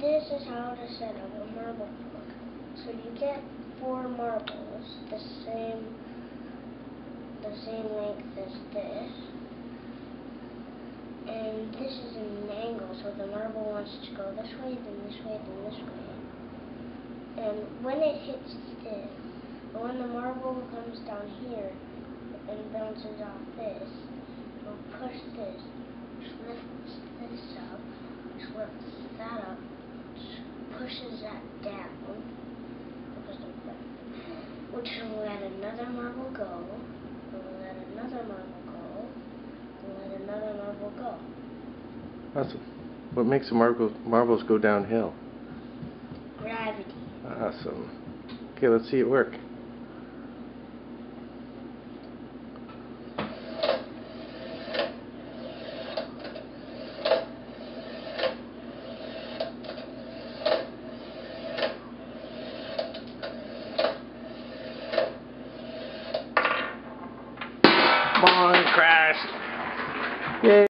this is how to set up a marble clock. So you get four marbles, the same the same length as this. And this is an angle, so the marble wants to go this way, then this way, then this way. And when it hits this, when the marble comes down here and bounces off this, it'll push this, which lifts this up, which lifts that up, pushes that down, will let another marble go, We'll let another marble go, and let another marble go. Awesome. What makes the marbles marbles go downhill? Gravity. Awesome. Okay, let's see it work. Come on, crashed.